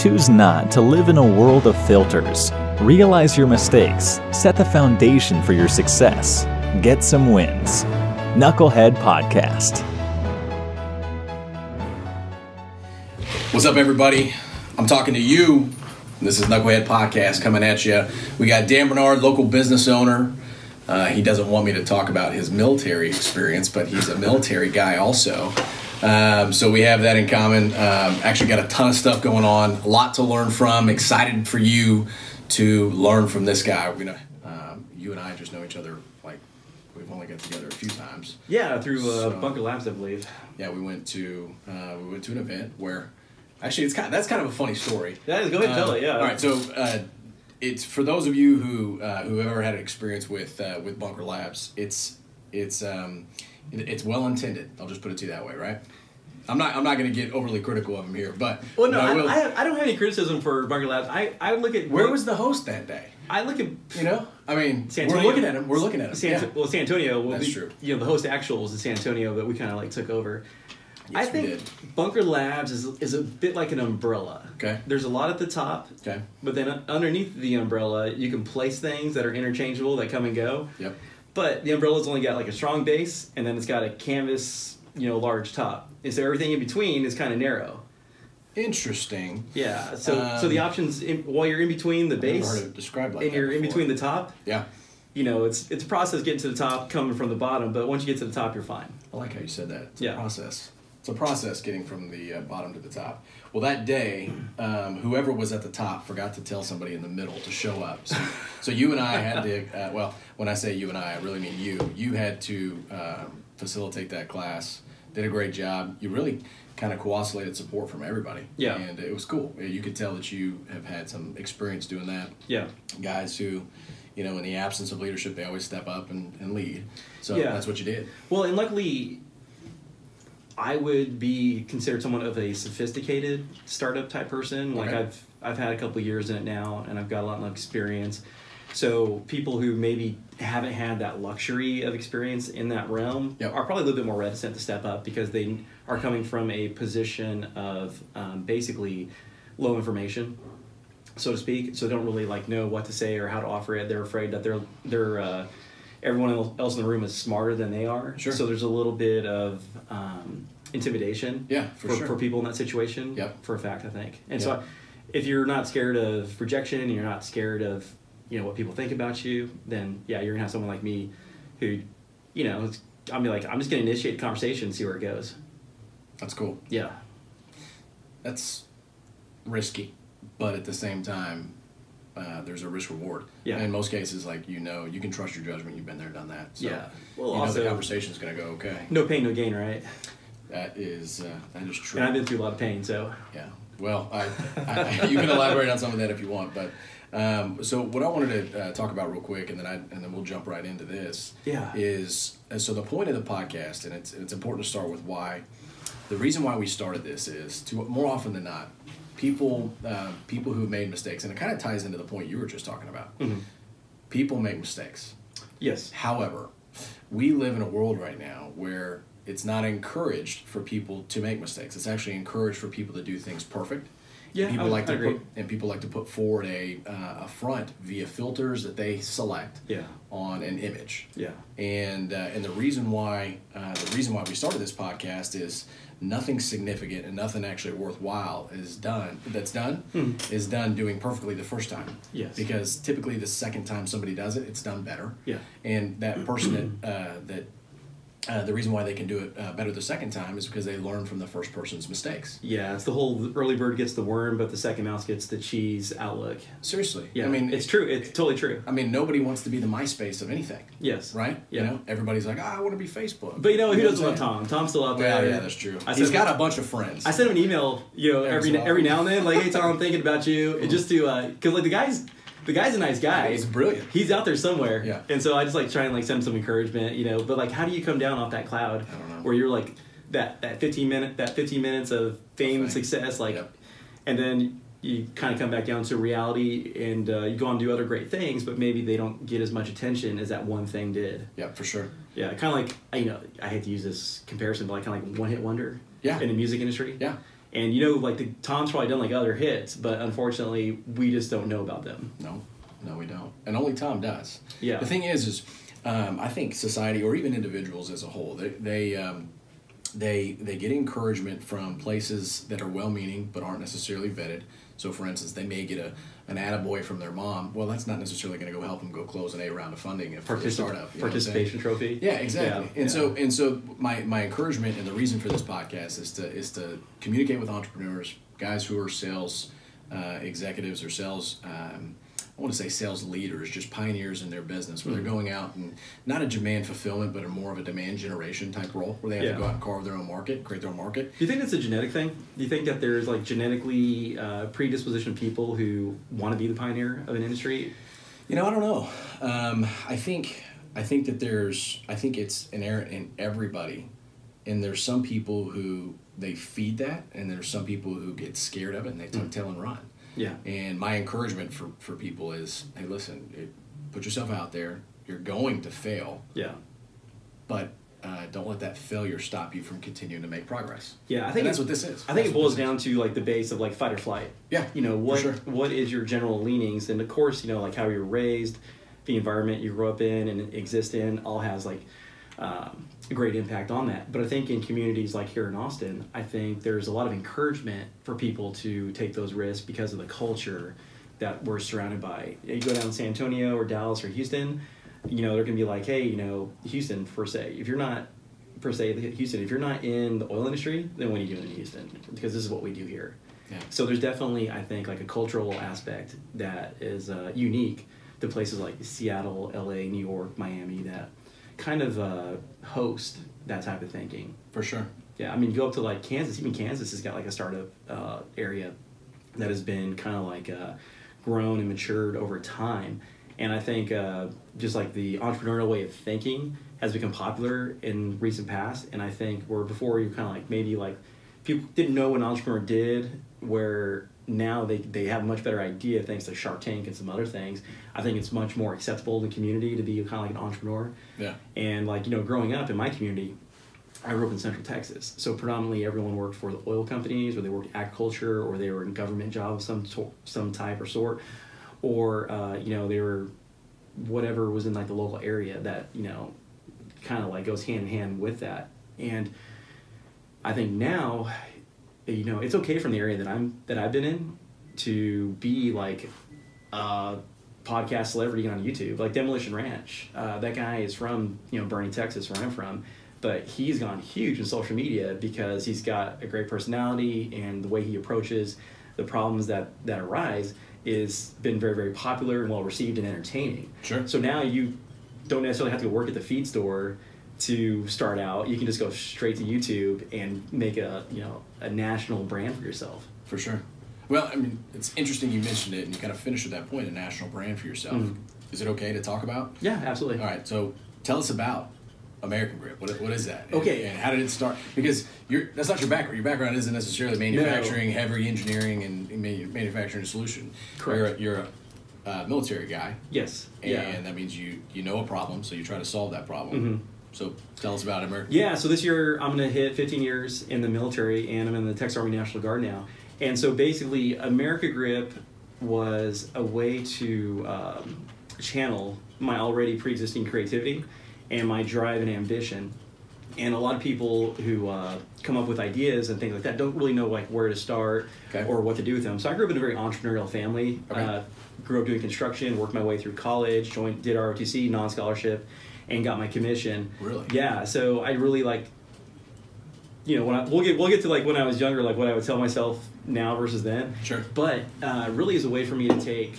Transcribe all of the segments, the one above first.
choose not to live in a world of filters. Realize your mistakes, set the foundation for your success, get some wins. Knucklehead Podcast. What's up, everybody? I'm talking to you. This is Knucklehead Podcast coming at you. We got Dan Barnhart, local business owner. Uh, he doesn't want me to talk about his military experience, but he's a military guy also. Um, so we have that in common. Um, actually, got a ton of stuff going on, a lot to learn from. Excited for you to learn from this guy. You know, um, you and I just know each other like we've only got together a few times. Yeah, through uh, So- Bunker Labs, I believe. Yeah, we went to uh, we went to an event where actually it's kind of, that's kind of a funny story. Is, go ahead and tell Um, it. Yeah. All right, so uh, it's for those of you who uh, who have ever had an experience with uh, with Bunker Labs. It's it's um, it's well intended. I'll just put it to you that way, right? I'm not I'm not going to get overly critical of him here, but Well, no, I, will- I, have, I don't have any criticism for Bunker Labs. I, I would look at where was the host that day? I look at You know, I mean, San we're looking at him. We're looking at him. San, yeah. Well, San Antonio. Well, That's we- true. You know, the host actual was in San Antonio, but we kind of like took over. I Yes, we think did. Bunker Labs is is a bit like an umbrella. Okay. There's a lot at the top, Okay. but then underneath the umbrella, you can place things that are interchangeable that come and go. Yep. But the umbrella's only got like a strong base, and then it's got a canvas, you know, large top. And so everything in between is kind of narrow. Interesting. Yeah. So so the Um, options in, while you're in between the base described like and you're in between the top, Yeah. you know, it's it's a process getting to the top, coming from the bottom. But once you get to the top, you're fine. I like how you said that. It's Yeah. a process. It's a process getting from the uh, bottom to the top. Well, that day, um, whoever was at the top forgot to tell somebody in the middle to show up. So, so you and I had to. Uh, well, when I say you and I, I really mean you. You had to um, facilitate that class. Did a great job. You really kind of coagulated support from everybody. Yeah. And it was cool. You could tell that you have had some experience doing that Yeah. guys who, you know, in the absence of leadership, they always step up and, and lead. So Yeah. that's what you did. Well, and luckily, I would be considered someone of a sophisticated startup type person. Like Okay. I've I've had a couple of years in it now, and I've got a lot of experience. So people who maybe haven't had that luxury of experience in that realm Yep. are probably a little bit more reticent to step up because they are coming from a position of um, basically low information, so to speak. So they don't really like know what to say or how to offer it. They're afraid that they're they're uh, everyone else in the room is smarter than they are. Sure. So there's a little bit of um, intimidation. Yeah, for for, sure. for people in that situation. Yep. For a fact, I think. And Yeah. so, if you're not scared of rejection and you're not scared of you know what people think about you, then yeah, you're gonna have someone like me, who, you know, be like, I'm just gonna initiate the conversation and see where it goes. That's cool. Yeah. That's risky, but at the same time, uh, there's a risk reward. Yeah. And in most cases, like you know, you can trust your judgment. You've been there, done that. So Yeah. Well, you know also- the is going to go okay. No pain, no gain, right? That is uh, that is true. And I've been through a lot of pain, so Yeah. Well, I, I, you can elaborate on some of that if you want, but um, so what I wanted to uh, talk about real quick, and then I and then we'll jump right into this. Yeah. Is uh, so the point of the podcast, and it's it's important to start with why. The reason why we started this is to more often than not, people uh, people who've made mistakes, and it kind of ties into the point you were just talking about. People make mistakes. yes. However, we live in a world right now where it's not encouraged for people to make mistakes. It's actually encouraged for people to do things perfect. Yeah, people I would- like to put and people like to put forward a uh, a front via filters that they select Yeah. on an image. Yeah. And uh, and the reason why uh, the reason why we started this podcast is nothing significant and nothing actually worthwhile is done that's done is done doing perfectly the first time. Hmm. Yes. Because typically the second time somebody does it, it's done better. Yeah. And that person that uh, that uh, the reason why they can do it uh, better the second time is because they learn from the first person's mistakes. Yeah, it's the whole early bird gets the worm, but the second mouse gets the cheese outlook. Seriously. Yeah, I mean, it's true. It's totally true. I mean, nobody wants to be the MySpace of anything, Yes. right? Yeah. You know, everybody's like, ah, I want to be Facebook. But you know, who what doesn't love? Tom? Tom's still out there. Well, yeah, that's true. I He's got a bunch of friends. I sent him an email, you know, Every every every now and then, like, "Hey Tom, I'm thinking about you," and just to, because like the guy's, the guy's a nice guy. He's brilliant. He's out there somewhere. Yeah. And so I just like try and like send him some encouragement, you know. But like, how do you come down off that cloud I don't know. where you're like that that 15 minute that 15 minutes of fame and success, like, Yep. and then you kind of come back down to reality and uh, you go on and do other great things, but maybe they don't get as much attention as that one thing did. Yeah, for sure. Yeah, kind of like you know, I hate to use this comparison, but like kind of like one hit wonder. Yeah. In the music industry. Yeah. And you know, like the Tom's probably done like other hits, but unfortunately, we just don't know about them. No, no, we don't, and only Tom does. Yeah. The thing is, is um, I think society or even individuals as a whole, they they um, they they get encouragement from places that are well-meaning but aren't necessarily vetted. So, for instance, they may get a an attaboy from their mom. Well, that's not necessarily going to go help them go close an A round of funding if a startup. you know what I'm saying? participation trophy. Yeah, exactly. Yeah, and yeah. so and so my my encouragement and the reason for this podcast is to is to communicate with entrepreneurs, guys who are sales uh, executives or sales. Um, I want to say sales leaders, just pioneers in their business, where Mm-hmm. they're going out and not a demand fulfillment, but a more of a demand generation type role, where they have Yeah. to go out and carve their own market, create their own market. Do you think that's a genetic thing? Do you think that there's like genetically uh, predisposition people who want to be the pioneer of an industry? You know, I don't know. Um, I think I think that there's I think it's inherent in everybody, and there's some people who they feed that, and there's some people who get scared of it and they tuck tail and run. Yeah. And my encouragement for for people is, hey, listen, it, put yourself out there. You're going to fail, Yeah. but uh, don't let that failure stop you from continuing to make progress. Yeah, I And think that's what this is. I think That's it boils down to like the base of like fight or flight. Yeah, You know what sure. what is your general leanings, and of course you know like how you're raised, the environment you grew up in and exist in, all has like um, a great impact on that. But I think in communities like here in Austin, I think there's a lot of encouragement for people to take those risks because of the culture that we're surrounded by. You go down to San Antonio or Dallas or Houston, you know they're gonna be like, hey, you know Houston per se, if you're not per se Houston, if you're not in the oil industry, then what are you doing in Houston? Because this is what we do here. Yeah. So there's definitely, I think, like a cultural aspect that is uh, unique to places like Seattle, LA, New York, Miami that kind of uh, host that type of thinking. For sure. Yeah, I mean, go up to like Kansas. Even Kansas has got like a startup uh, area that has been kind of like uh, grown and matured over time. And I think uh, just like the entrepreneurial way of thinking has become popular in recent past. And I think where before you kind of like maybe like people didn't know what an entrepreneur did, where now they, they have a much better idea thanks to Shark Tank and some other things. I think it's much more acceptable in the community to be kind of like an entrepreneur. Yeah. And like, you know, growing up in my community, I grew up in Central Texas. So predominantly everyone worked for the oil companies or they worked agriculture or they were in government jobs of some some type or sort or uh, you know, they were whatever was in like the local area that, you know, kind of like goes hand in hand with that. And I think now you know, it's okay from the area that I'm that I've been in to be like a podcast celebrity on YouTube, like Demolition Ranch. Uh, that guy is from you know Boerne, Texas, where I'm from, but he's gone huge in social media because he's got a great personality and the way he approaches the problems that that arise is been very very popular and well received and entertaining. Sure. So now you don't necessarily have to go work at the feed store to start out. You can just go straight to YouTube and make a you know a national brand for yourself. For sure. Well, I mean, it's interesting you mentioned it, and you kind of finished with that point a national brand for yourself. Mhm. Is it okay to talk about? Yeah, absolutely. All right, so tell us about American Grip. What, what is that? Okay. And, how did it start? Because you're, that's not your background. Your background isn't necessarily manufacturing, heavy engineering, and manu- manufacturing solution. Correct. You're a, you're a uh, military guy, Yes. and yeah. that means you you know a problem, so you try to solve that problem. Mhm. So tell us about American. Yeah, so this year I'm going to hit 15 years in the military and I'm in the Texas Army National Guard now. And so basically, America Grip was a way to um, channel my already pre existing creativity and my drive and ambition. And a lot of people who uh, come up with ideas and things like that don't really know like where to start Okay. or what to do with them. So I grew up in a very entrepreneurial family. Okay. Uh, grew up doing construction, worked my way through college, joined did ROTC non scholarship, and got my commission. Really? Yeah. So I really like. You know, when I, we'll get we'll get to like when I was younger, like what I would tell myself now versus then. Sure. But uh, really, is a way for me to take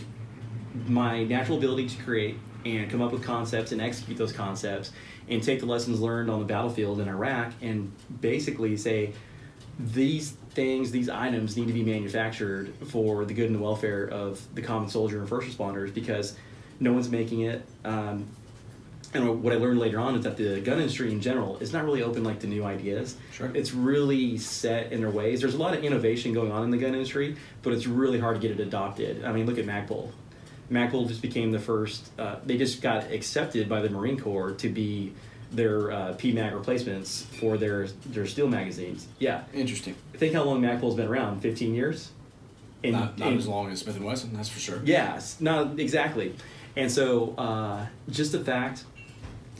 my natural ability to create and come up with concepts and execute those concepts and take the lessons learned on the battlefield in Iraq and basically say these things, these items need to be manufactured for the good and the welfare of the common soldier and first responders because no one's making it. Um, and what I learned later on is that the gun industry in general is not really open like to new ideas. Sure. It's really set in their ways. There's a lot of innovation going on in the gun industry, but it's really hard to get it adopted. I mean, look at Magpul. Magpul just became the first. Uh, they just got accepted by the Marine Corps to be their uh, PMAG replacements for their their steel magazines. Yeah, Interesting. think how long Magpul's been around? Fifteen years. And- Not, not and- as long as Smith and Wesson, that's for sure. Yes, not exactly. And so, uh, just the fact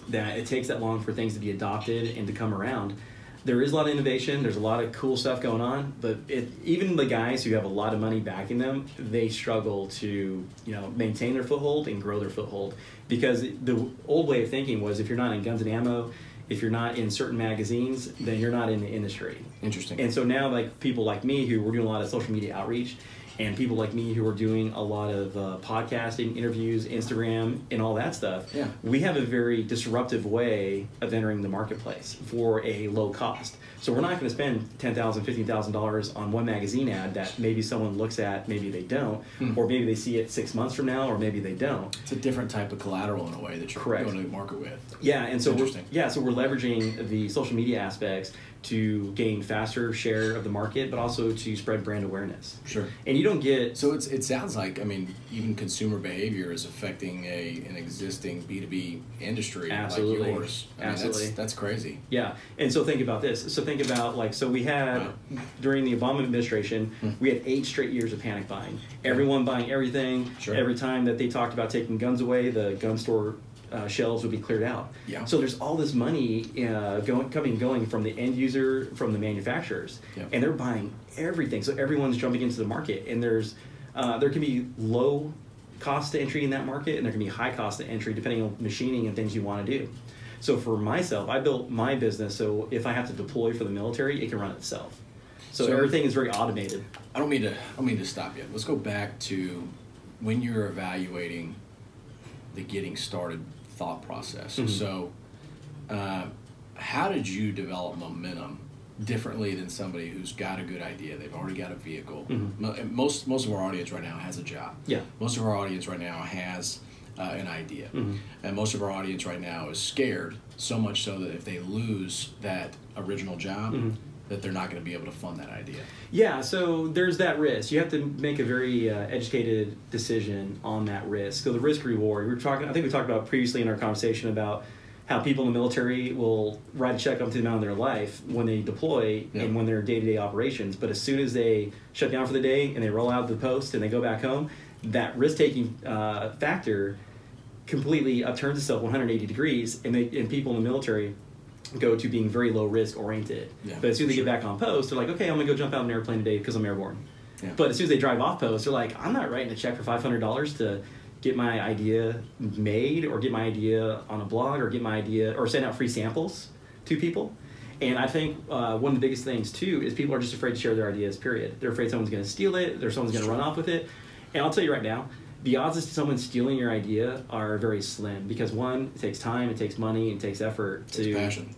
that it takes that long for things to be adopted and to come around, there is a lot of innovation. There's a lot of cool stuff going on, but it, even the guys who have a lot of money backing them, they struggle to you know maintain their foothold and grow their foothold because the old way of thinking was if you're not in guns and ammo, if you're not in certain magazines, then you're not in the industry. Interesting. And so now, like people like me who were doing a lot of social media outreach, and people like me who are doing a lot of uh, podcasting, interviews, Instagram, and all that stuff, Yeah. we have a very disruptive way of entering the marketplace for a low cost. So we're not going to spend ten thousand, fifteen thousand dollars $15,000 on one magazine ad that maybe someone looks at, maybe they don't, Hmm. or maybe they see it six months from now, or maybe they don't. it's a different type of collateral in a way that you're Correct. going to market with. Yeah, and so we're, yeah, so we're leveraging the social media aspects to gain faster share of the market, but also to spread brand awareness. Sure. And you don't get So it's, it sounds like, I mean, even consumer behavior is affecting a an existing B2B industry Absolutely. like yours. I mean, Absolutely. That's, that's crazy. Yeah, and so think about this. So think about like so we had Wow. during the Obama administration, hmm. we had eight straight years of panic buying. Everyone buying everything. Sure. Every time that they talked about taking guns away, the gun store uh, shelves would be cleared out. Yeah. So there's all this money uh, going, coming, going from the end user, from the manufacturers, Yeah. and they're buying everything. So everyone's jumping into the market, and there's uh, there can be low cost to entry in that market, and there can be high cost to entry depending on machining and things you want to do. So for myself, I built my business so if I have to deploy for the military, it can run itself. So, So- everything is very automated. I don't mean to. I don't mean to stop you. Let's go back to when you're evaluating the getting started thought process. Mhm. So, uh, how did you develop momentum differently than somebody who's got a good idea? They've already got a vehicle. Mhm. Most most of our audience right now has a job. Yeah. Most of our audience right now has uh, an idea, Mhm. and most of our audience right now is scared so much so that if they lose that original job, Mhm. That they're not going to be able to fund that idea. Yeah, so there's that risk. You have to make a very uh, educated decision on that risk. So the risk reward. We were talking. I think we talked about previously in our conversation about how people in the military will write a check up to the amount of their life when they deploy Yeah. and when they're day to day operations. But as soon as they shut down for the day and they roll out of the post and they go back home, that risk taking uh, factor completely upturns itself 180 degrees, and they and people in the military go to being very low risk oriented. Yeah, but as soon as they sure. get back on post, they're like, okay, I'm gonna go jump out of an airplane today because I'm airborne. Yeah. But as soon as they drive off post, they're like, I'm not writing a check for five hundred dollars to get my idea made or get my idea on a blog or get my idea or send out free samples to people. And I think uh, one of the biggest things too is people are just afraid to share their ideas. Period. They're afraid someone's going to steal it. There's someone's going to run off with it. And I'll tell you right now, the odds of someone stealing your idea are very slim because one, it takes time, it takes money, it takes effort to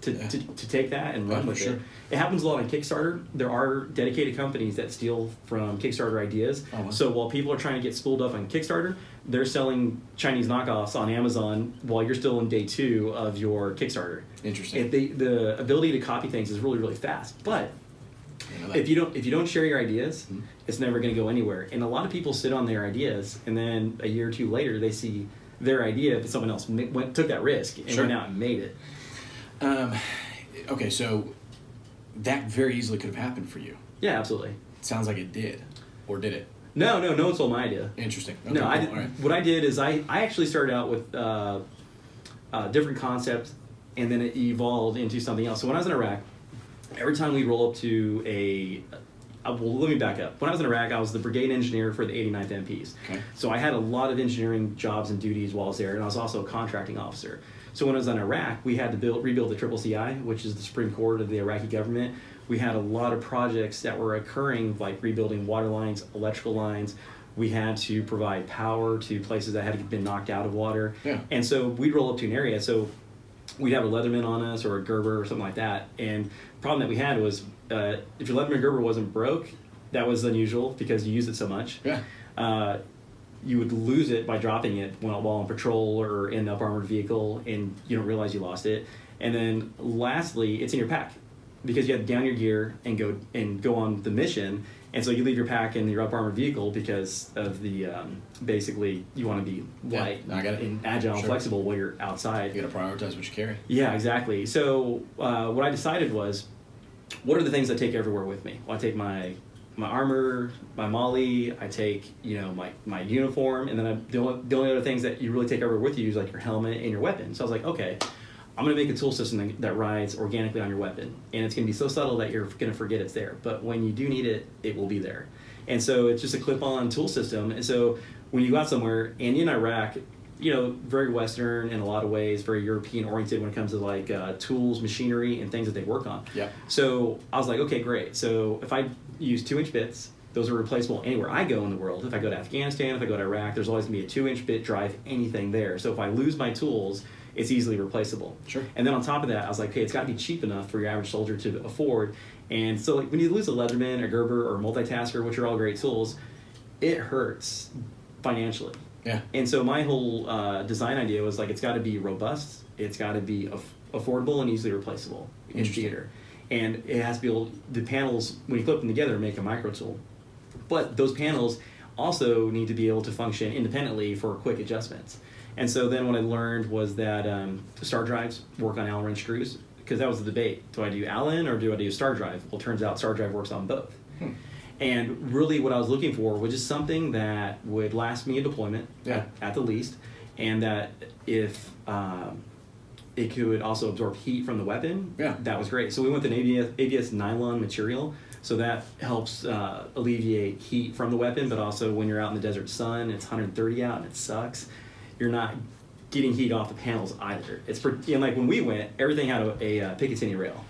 to, yeah. to, to take that and Yeah, run with sure. it. It happens a lot on Kickstarter. There are dedicated companies that steal from Kickstarter ideas. Oh, wow. So while people are trying to get spooled up on Kickstarter, they're selling Chinese knockoffs on Amazon while you're still in day two of your Kickstarter. Interesting. They, the ability to copy things is really really fast, but You know if you don't if you don't share your ideas, Mhm. it's never going to go anywhere. And a lot of people sit on their ideas, and then a year or two later, they see their idea, but someone else went, took that risk and Sure. went out and made it. Um, okay, so that very easily could have happened for you. Yeah, absolutely. It sounds like it did, or did it? No, no, no one stole my idea. Interesting. Okay, no, I did, right. what I did is I, I actually started out with uh, a different concept, and then it evolved into something else. So when I was in Iraq, every time we roll up to a, uh, well, let me back up. When I was in Iraq, I was the brigade engineer for the 89th MPs. Okay. So I had a lot of engineering jobs and duties while I was there, and I was also a contracting officer. So when I was in Iraq, we had to build rebuild the Triple CI, which is the Supreme Court of the Iraqi government. We had a lot of projects that were occurring, like rebuilding water lines, electrical lines. We had to provide power to places that had been knocked out of water. Yeah. And so we'd roll up to an area. So we'd have a Leatherman on us or a Gerber or something like that. And problem that we had was uh, if your Leatherman Gerber wasn't broke, that was unusual because you use it so much. Yeah. Uh, you would lose it by dropping it while on patrol or in an up armored vehicle, and you don't realize you lost it. And then lastly, it's in your pack because you have to down your gear and go and go on the mission. And so you leave your pack in your up armored vehicle because of the um, basically you want to be Yeah, light it. and agile and flexible while you're outside. You got to prioritize what you carry. Yeah, exactly. So uh, what I decided was, what are the things I take everywhere with me? Well, I take my my armor, my MOLLE. I take you know my my uniform, and then I, the only the only other things that you really take everywhere with you is like your helmet and your weapon. So I was like, okay. I'm gonna make a tool system that, that rides organically on your weapon, and it's gonna be so subtle that you're gonna forget it's there. But when you do need it, it will be there. And so it's just a clip-on tool system. And so when you go out somewhere, and in Iraq, you know, very Western in a lot of ways, very European oriented when it comes to like uh, tools, machinery, and things that they work on. Yeah. So I was like, okay, great. So if I use two inch bits, those are replaceable anywhere I go in the world. If I go to Afghanistan, if I go to Iraq, there's always gonna be a two inch bit drive anything there. So if I lose my tools, it's easily replaceable. Sure. And then on top of that, I was like, okay, it's got to be cheap enough for your average soldier to afford. And so like when you lose a Leatherman, a Gerber, or a multitasker, which are all great tools, it hurts financially. Yeah. And so my whole uh, design idea was like it's got to be robust, it's got to be aff- affordable and easily replaceable in theater, and it has to be able. The panels when you clip them together make a micro tool, but those panels also need to be able to function independently for quick adjustments. And so then what I learned was that um, star drives work on Allen wrench screws because that was the debate: do I do Allen or do I do star drive? Well, it turns out star drive works on both. And really, what I was looking for was just something that would last me a deployment Yeah. at, at the least, and that if um, it could also absorb heat from the weapon, Yeah. that was great. So we went with an ABS, ABS nylon material, so that helps uh, alleviate heat from the weapon, but also when you're out in the desert sun, it's 130 out and it sucks, you're not getting heat off the panels either. It's for, and like when we went, everything had a, a, uh Picatinny rail.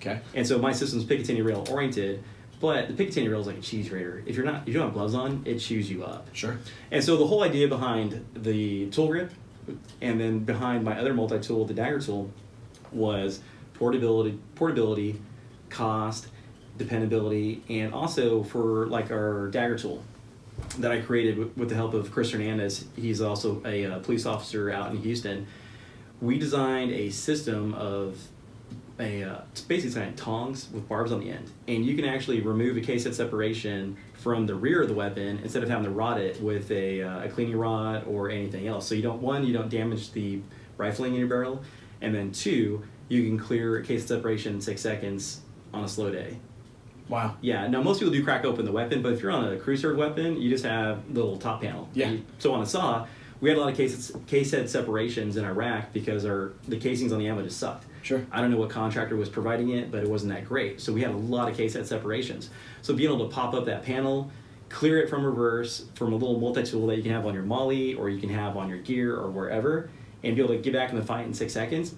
Okay. And so my system's Picatinny rail oriented, but the Picatinny rail is like a cheese grater. If you're not, if you don't have gloves on, it chews you up. Sure. And so the whole idea behind the tool grip, and then behind my other multi-tool, the dagger tool, was portability, portability, cost, dependability, and also for like our dagger tool that I created with, with the help of Chris Hernandez. He's also a uh, police officer out in Houston. We designed a system of a uh, it's basically of tongs with barbs on the end, and you can actually remove a case head separation from the rear of the weapon instead of having to rod it with a, uh, a cleaning rod or anything else. So you don't one you don't damage the rifling in your barrel, and then two you can clear a case head separation in six seconds on a slow day. Wow. Yeah, now most people do crack open the weapon, but if you're on a crew served weapon, you just have the little top panel. Yeah. You- So on a saw, we had a lot of case, case head separations in Iraq because our the casings on the ammo just sucked. Sure. I don't know what contractor was providing it, but it wasn't that great. So we had a lot of case head separations. So being able to pop up that panel, clear it from reverse from a little multi-tool that you can have on your MOLLE or you can have on your gear or wherever, and be able to get back in the fight in six seconds,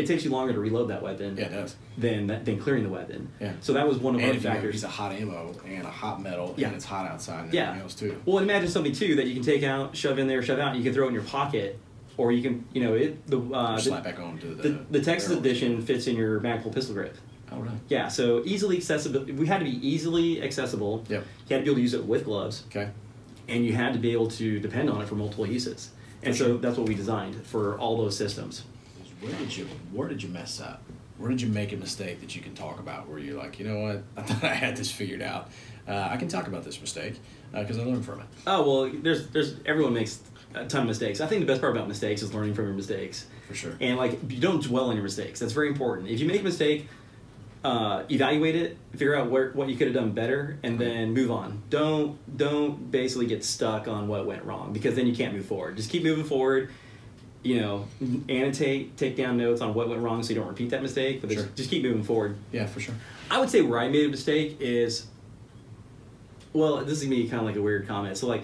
it takes you longer to reload that weapon Yeah, it does. than than clearing the weapon. Yeah. So that was one of And our if you have a factors. piece of hot ammo and a hot metal, Yeah. and it's hot outside and Yeah. else too. Well, imagine something too that you can take out, shove in there, shove out. and You can throw it in your pocket, or you can, you know, it the uh, slap back on to the. the, the Texas edition fits in your Magpul pistol grip. Oh, really? Yeah, so easily accessible. We had to be easily accessible. Yep. You had to be able to use it with gloves, Okay. and you had to be able to depend on it for multiple uses. And so that's what we designed for all those systems. Where did you Where did you mess up? Where did you make a mistake that you can talk about? Where you're like, you know what? I thought I had this figured out. Uh, I can talk about this mistake because I learned from it. Oh well, there's there's everyone makes a ton of mistakes. I think the best part about mistakes is learning from your mistakes. For sure. And like you don't dwell on your mistakes. That's very important. If you make a mistake, uh, evaluate it, figure out where what you could have done better, and then move on. Don't don't basically get stuck on what went wrong because then you can't move forward. Just keep moving forward. You know, annotate, take down notes on what went wrong so you don't repeat that mistake. But Sure. just, just keep moving forward. Yeah, for sure. I would say where I made a mistake is, well, this is gonna be kind of like a weird comment. So like,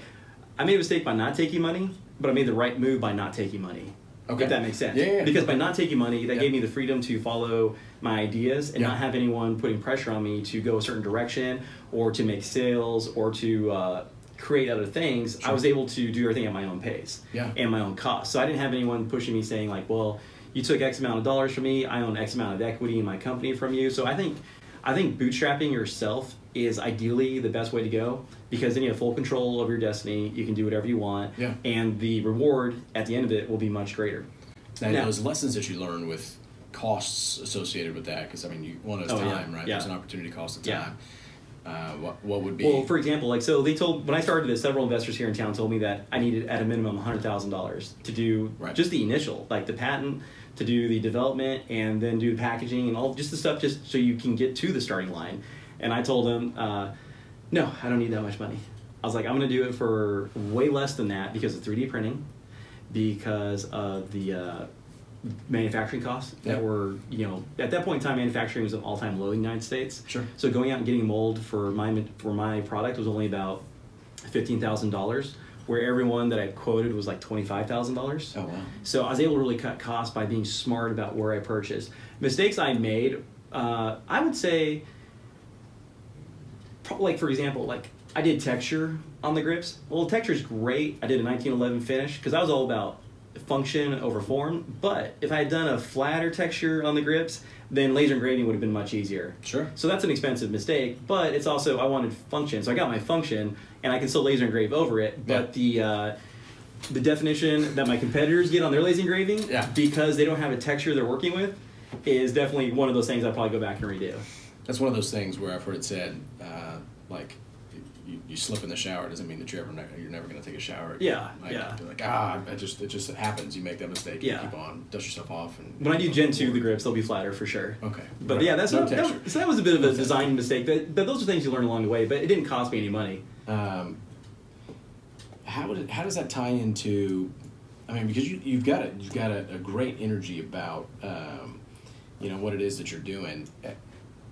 I made a mistake by not taking money, but I made the right move by not taking money. Okay. If that makes sense. Yeah, yeah, yeah. Because by not taking money, that Yeah. gave me the freedom to follow my ideas and not have anyone putting pressure on me to go a certain direction or to make sales or to uh, create other things. I was able to do everything at my own pace Yeah. and my own cost. So I didn't have anyone pushing me saying like, well, you took X amount of dollars from me, I own X amount of equity in my company from you. So I think I think bootstrapping yourself is ideally the best way to go because then you have full control of your destiny. You can do whatever you want, Yeah. and the reward at the end of it will be much greater. Now, Now- those lessons that you learn with costs associated with that, because I mean, you, one is Oh, yeah. time, right? Yeah. There's an opportunity cost of Yeah. Uh, what what would be? Well, for example, like so, they told when I started this, several investors here in town told me that I needed at a minimum hundred thousand dollars to do Right. just the initial, like the patent, to do the development, and then do the packaging and all just the stuff, just so you can get to the starting line. And I told them, uh, no, I don't need that much money. I was like, I'm going to do it for way less than that because of 3D printing, because of the uh, manufacturing costs Yeah. that were, you know, at that point in time, manufacturing was an all-time low in the United States. Sure. So going out and getting a mold for my for my product was only about fifteen thousand dollars, where everyone that I quoted was like twenty five thousand dollars. oh wow. So I was able to really cut costs by being smart about where I purchased. Mistakes I made, uh, I would say, like for example, like I did texture on the grips. Well, texture's great. I did a 1911 finish because I was all about function over form. But if I had done a flatter texture on the grips, then laser engraving would have been much easier. Sure. So that's an expensive mistake, but it's also I wanted function, so I got my function, and I can still laser engrave over it. But the uh, the definition that my competitors get on their laser engraving, Yeah. because they don't have a texture they're working with, is definitely one of those things I'd probably go back and redo. That's one of those things where I've heard it said, uh, like, you, you slip in the shower doesn't mean that you're ever ne- you're never going to take a shower. Yeah, Like, yeah. Like ah, it just it just happens. You make that mistake. You Yeah. keep on, dust yourself off, and When I do Gen two, the grips they'll be flatter for sure. Okay. But Right. yeah, that's No that, that- so that was a bit of a Okay. design mistake. But, but those are things you learn along the way. But it didn't cost me any money. Um, how would it, how does that tie into? I mean, because you you've got a you've got a, a great energy about um, you know what it is that you're doing,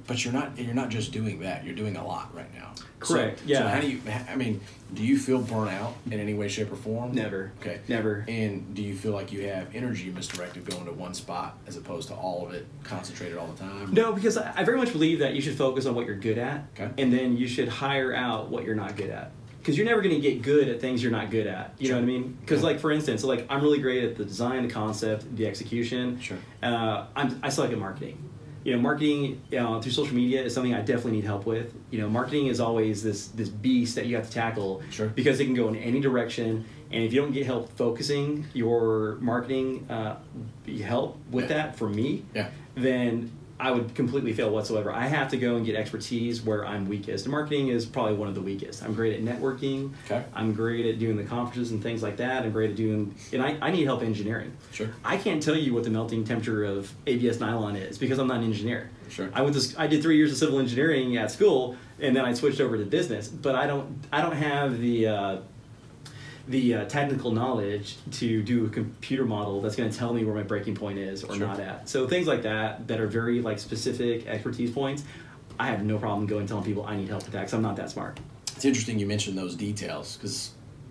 but you're not you're not just doing that. You're doing a lot right now. So- Correct, So, yeah. how do you? I mean, do you feel burnt out in any way, shape, or form? Never. Okay. Never. And do you feel like you have energy misdirected going to one spot as opposed to all of it concentrated all the time? No, because I very much believe that you should focus on what you're good at, Okay. and then you should hire out what you're not good at. Because you're never going to get good at things you're not good at. You Sure. know what I mean? Because, Yeah. like for instance, so like I'm really great at the design, the concept, the execution. Sure. Uh, I'm, I suck at marketing. You know, marketing uh, through social media is something I definitely need help with. You know, marketing is always this this beast that you have to tackle Sure. because it can go in any direction. And if you don't get help focusing your marketing uh, help with that, for me, Yeah. then I would completely fail whatsoever. I have to go and get expertise where I'm weakest. Marketing is probably one of the weakest. I'm great at networking. Okay. I'm great at doing the conferences and things like that. I'm great at doing, and I, I need help engineering. Sure. I can't tell you what the melting temperature of ABS nylon is because I'm not an engineer. Sure. I went to, I did three years of civil engineering at school, and then I switched over to business. But I don't, I don't have the. Uh, the uh, technical knowledge to do a computer model that's going to tell me where my breaking point is or Sure. not at. So things like that that are very like specific expertise points, I have no problem going telling people I need help with that because I'm not that smart. It's interesting you mentioned those details because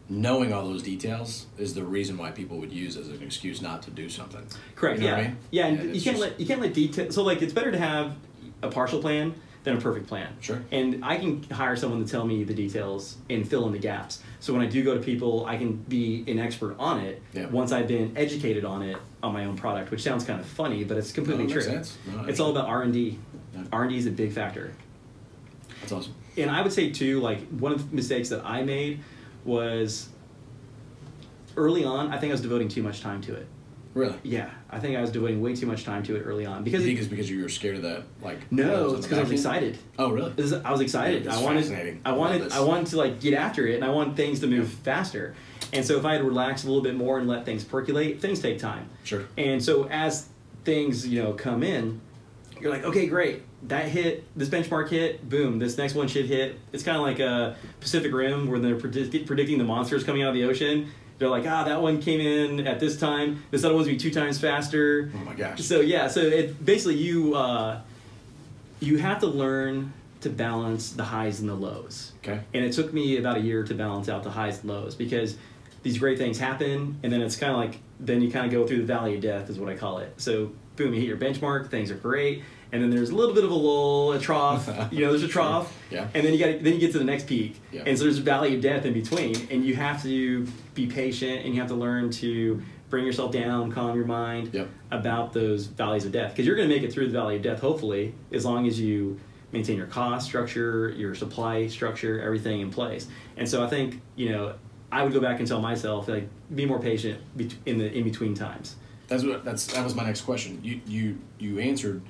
knowing all those details is the reason why people would use as an excuse not to do something. Correct. You know yeah. what I mean? Yeah. And And you can't just- let you can't let detail. So like it's better to have a partial plan than a perfect plan. Sure. And I can hire someone to tell me the details and fill in the gaps. So when I do go to people, I can be an expert on it Yeah. once I've been educated on it on my own product, which sounds kind of funny, but it's completely No, true. No, it's all about R and D. Yeah. R and D is a big factor. That's awesome. And I would say too, like one of the mistakes that I made was early on. I think I was devoting too much time to it. Really? Yeah, I think I was devoting way too much time to it early on You because think it's because you were scared of that? Like no, it's because oh, I was excited. Oh, really? Was- I was excited. It's I wanted. I wanted. I wanted to like get after it, and I wanted things to move faster. And so if I had relaxed a little bit more and let things percolate, things take time. Sure. And so as things you know come in, you're like, okay, great, that hit, this benchmark hit, boom, this next one should hit. It's kind of like a Pacific Rim where they're predict- predicting the monsters coming out of the ocean. They're like, ah, that one came in at this time. This other one's gonna be two times faster. Oh my gosh. So yeah, so it basically you uh, you have to learn to balance the highs and the lows. Okay. And it took me about a year to balance out the highs and lows because these great things happen, and then it's kind of like then you kind of go through the valley of death, is what I call it. So boom, you hit your benchmark, things are great, and then there's a little bit of a lull, a trough. you know, there's a trough, Yeah. and then you got then you get to the next peak, Yeah. and so there's a valley of death in between, and you have to be patient, and you have to learn to bring yourself down, calm your mind Yep. about those valleys of death because you're going to make it through the valley of death hopefully as long as you maintain your cost structure your supply structure everything in place and so i think you know i would go back and tell myself like be more patient in the in between times That's what. That's that was my next question. You you you answered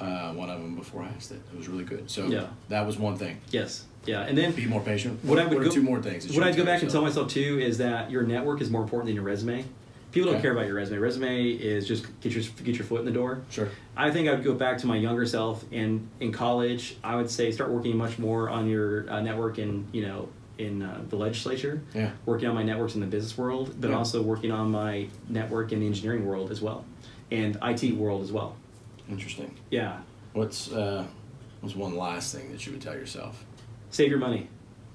uh, one of them before I asked it. It was really good. So Yeah. that was one thing. Yes. Yeah. And then Be more patient. what I would go, two more things? What I'd go back and tell myself too is that your network is more important than your resume. People don't care about your resume. Resume is just get your get your foot in the door. Sure. I think I'd go back to my younger self and in college. I would say start working much more on your uh, network in you know in uh, the legislature. Yeah. Working on my networks in the business world, but Yeah. also working on my network in the engineering world as well, and IT world as well. Interesting. Yeah. What's uh, what's one last thing that you would tell yourself? Save your money.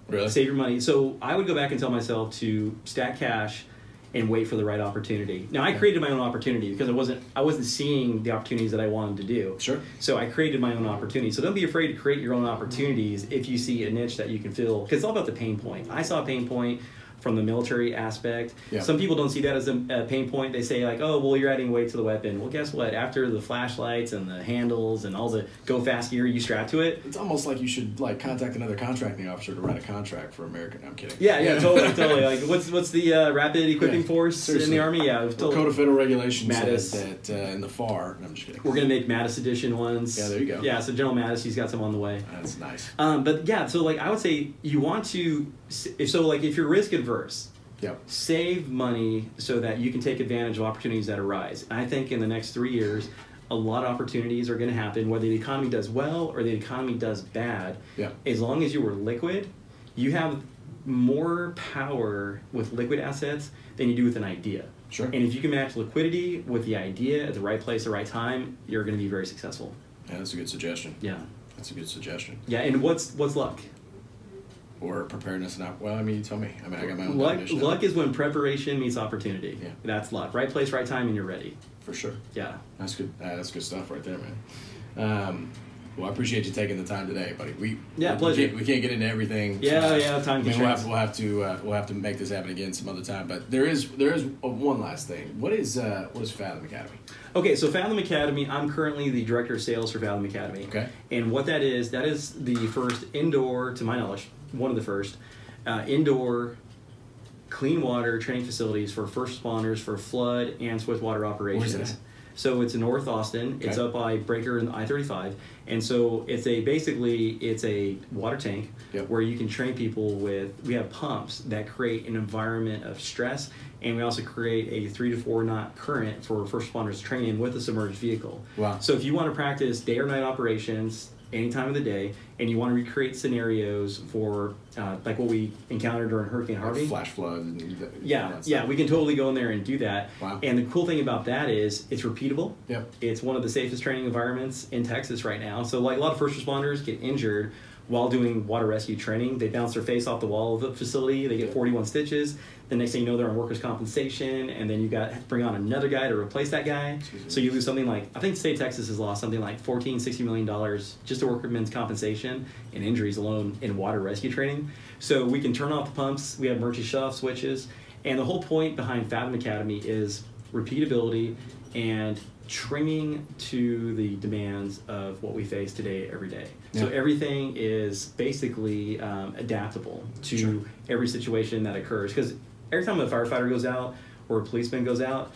Really? Save your money. So I would go back and tell myself to stack cash and wait for the right opportunity. Now I created my own opportunity because I wasn't I wasn't seeing the opportunities that I wanted to do. Sure. So I created my own opportunity. So don't be afraid to create your own opportunities if you see a niche that you can fill because it's all about the pain point. I saw a pain point from the military aspect. Yeah. Some people don't see that as a, a pain point. They say like, "Oh, well, you're adding weight to the weapon." Well, guess what? After the flashlights and the handles and all the go fast gear you strap to it, It's almost like you should like contact another contracting officer to write a contract for American. I'm kidding. Yeah, yeah, totally, totally. Like, what's what's the uh, rapid equipping Yeah, force seriously. in the army? Yeah, totally. Code of Federal Regulations Mattis. says that uh, in the FAR. I'm just kidding. We're gonna make Mattis edition ones. Yeah, there you go. Yeah, so General Mattis, he's got some on the way. That's nice. Um, but yeah, so like I would say you want to, so, like if you're risk adverse, Yep. save money so that you can take advantage of opportunities that arise. And I think in the next three years, a lot of opportunities are going to happen, whether the economy does well or the economy does bad. Yeah. As long as you were liquid, you have more power with liquid assets than you do with an idea. Sure. And if you can match liquidity with the idea at the right place, the right time, you're going to be very successful. Yeah, that's a good suggestion. Yeah. That's a good suggestion. Yeah. And what's what's luck? Or preparedness and op- well, I mean, you tell me. I mean, I got my own Luck, luck is when preparation meets opportunity. Yeah. That's luck. Right place, right time, and you're ready. for sure. Yeah. That's good. Uh, that's good stuff right there, man. Um, well, I appreciate you taking the time today, buddy. We Yeah, we pleasure. Can't, we can't get into everything. Yeah, yeah, time I mean, we'll have, we'll have to uh, we'll have to make this happen again some other time. But there is there is uh one last thing. What is uh, what is Fathom Academy? Okay, so Fathom Academy, I'm currently the director of sales for Fathom Academy. Okay. And what that is, that is the first indoor, to my knowledge, one of the first uh, indoor clean water training facilities for first responders for flood and swift water operations. So it's in North Austin. It's up by Braker and I-35, and so it's a basically it's a water tank Yep. where you can train people with. We have pumps that create an environment of stress, and we also create a three to four knot current for first responders to train in with a submerged vehicle. Wow. So if you want to practice day or night operations any time of the day, and you want to recreate scenarios for uh, like what we encountered during Hurricane Harvey, Flash floods. And yeah, yeah, we can totally go in there and do that. Wow. And the cool thing about that is it's repeatable. Yep. It's one of the safest training environments in Texas right now. So like a lot of first responders get injured while doing water rescue training. They bounce their face off the wall of the facility. They get 41 stitches. The next thing you know, they're on workers' compensation, and then you got to bring on another guy to replace that guy. Jesus. So you lose something like I think the state of Texas has lost something like 14, 60 million dollars just to workers' compensation and injuries alone in water rescue training. So we can turn off the pumps. We have emergency shut-off switches, and the whole point behind Fathom Academy is repeatability and training to the demands of what we face today every day. So everything is basically um, adaptable to Sure. every situation that occurs. Because every time a firefighter goes out or a policeman goes out,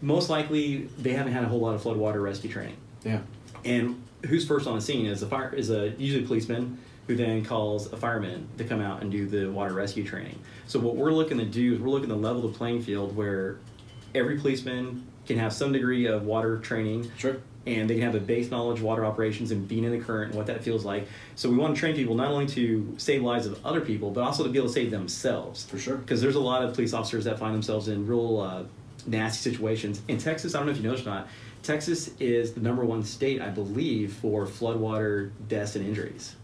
most likely they haven't had a whole lot of floodwater rescue training. Yeah. And who's first on the scene is a fire is a usually a policeman who then calls a fireman to come out and do the water rescue training. So what we're looking to do is we're looking to level the playing field where every policeman can have some degree of water training Sure. And they can have a base knowledge of water operations and being in the current and what that feels like. So we want to train people not only to save lives of other people, but also to be able to save themselves. For sure. Because there's a lot of police officers that find themselves in real uh, nasty situations. In Texas, I don't know if you noticed or not, Texas is the number one state, I believe, for floodwater deaths and injuries.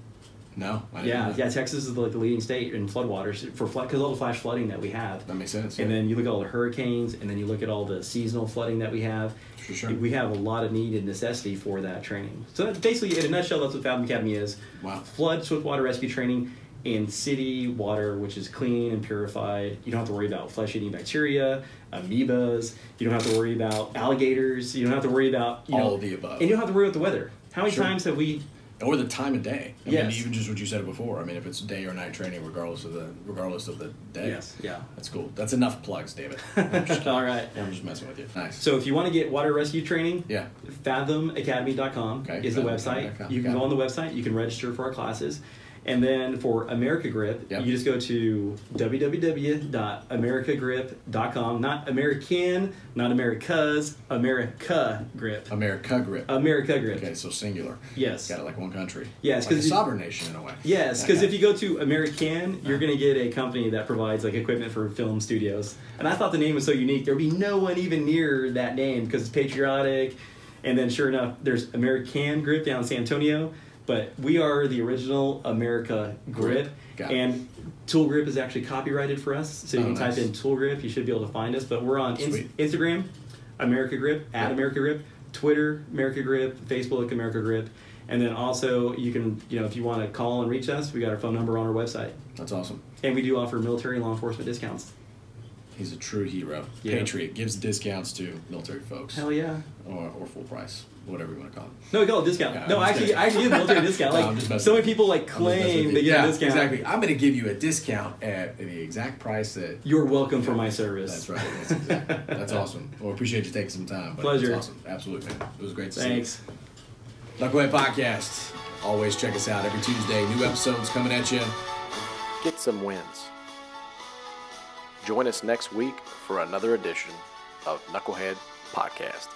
No. I didn't know Yeah, yeah. Texas is like the leading state in floodwaters for flood because all the flash flooding that we have. That makes sense. And yeah. then you look at all the hurricanes, and then you look at all the seasonal flooding that we have. For sure. We have a lot of need and necessity for that training. So that's basically, in a nutshell, that's what Fathom Academy is. Wow. Flood, swift water rescue training in city water, which is clean and purified. You don't have to worry about flesh-eating bacteria, amoebas. You don't have to worry about alligators. You don't have to worry about you All know, of the above. And you don't have to worry about the weather. How many Sure. times have we or the time of day. I Yes. mean, even just what you said before. I mean, if it's day or night training, regardless of the regardless of the day. Yes, yeah. That's cool. That's enough plugs, David. Just, All right. I'm just messing with you. Nice. So if you want to get water rescue training, yeah. fathomacademy.com Okay, is the website. You can go on the website, you can register for our classes. And then for America Grip, Yep. you just go to www.americagrip.com. Not American, not America's, America Grip. America grip. America Grip. okay, so singular. Yes. Got it like one country. Yes, like a you- sovereign nation in a way. Yes, because if you go to American, you're uh-huh. going to get a company that provides like equipment for film studios. And I thought the name was so unique. There'd be no one even near that name because it's patriotic. And then sure enough, there's American Grip down in San Antonio. But we are the original America Grip. Got it. And Tool Grip is actually copyrighted for us. So you Oh, can nice. type in Tool Grip. You should be able to find us. But we're on Sweet. Instagram, America Grip, at. America Grip, Twitter, America Grip, Facebook, America Grip. And then also you can, you know, if you want to call and reach us, we got our phone number on our website. That's awesome. And we do offer military law enforcement discounts. He's a true hero. Yeah. Patriot gives discounts to military folks. Hell yeah. Or, or full price, whatever you want to call it. No, we call it discount. Yeah, no, I'm actually, kidding. I actually give military discount. Like I'm just messing so many people like I'm just messing claim with they you. get yeah, a discount. Exactly. I'm going to give you a discount at the exact price that. You're welcome for my service. That's right. That's exactly. That's awesome. Well, appreciate you taking some time. But Pleasure. It's awesome. Absolutely, man. It was great to Thanks. see you. Knucklehead Podcast. Always check us out every Tuesday. New episodes coming at you. get some wins. Join us next week for another edition of Knucklehead Podcast.